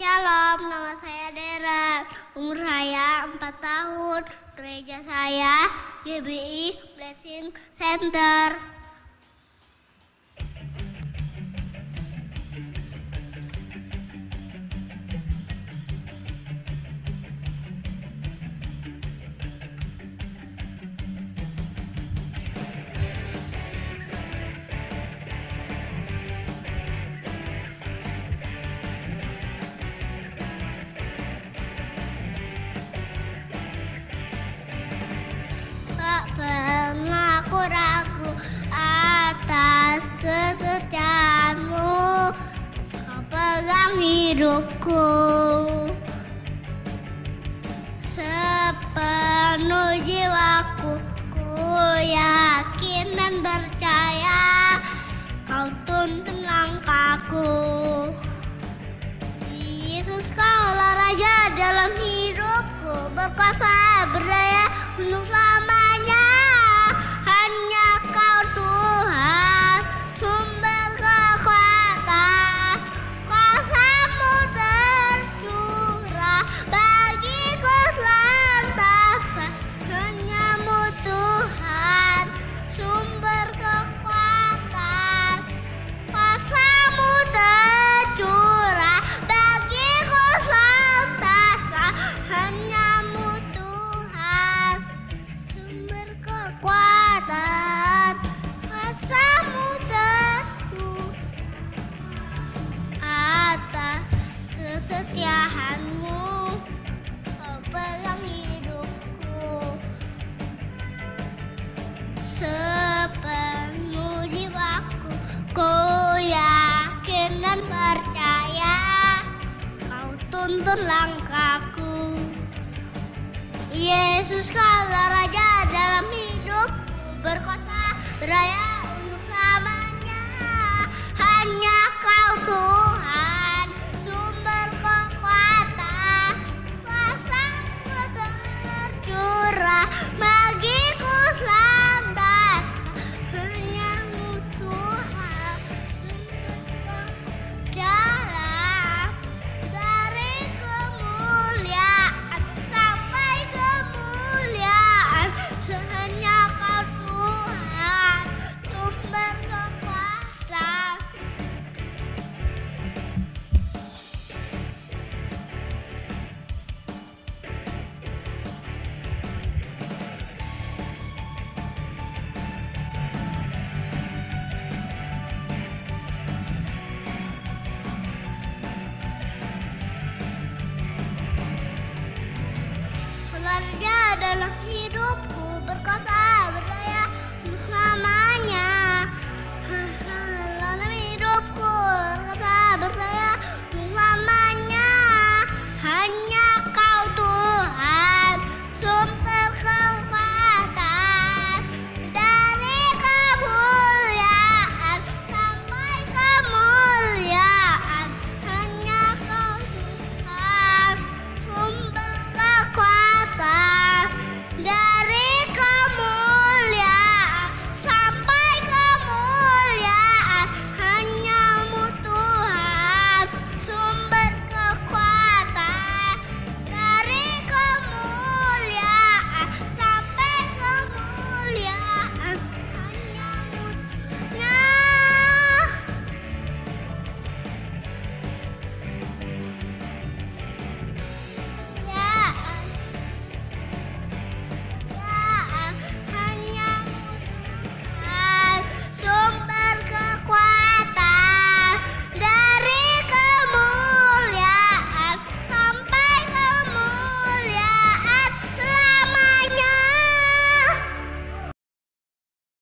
Shalom, nama saya Dera. Umur saya 4 tahun. Gereja saya GBI Blessing Center. Hidupku Sepenuh jiwaku Ku yakin dan percaya Kau tuntun langkahku. Yesus kaulah raja dalam hidupku Berkuasa berdaya tuntun langkahku. Yesus kaulah raja dalam hidupku Berkuasa berdaya dalam hidupku berkuasa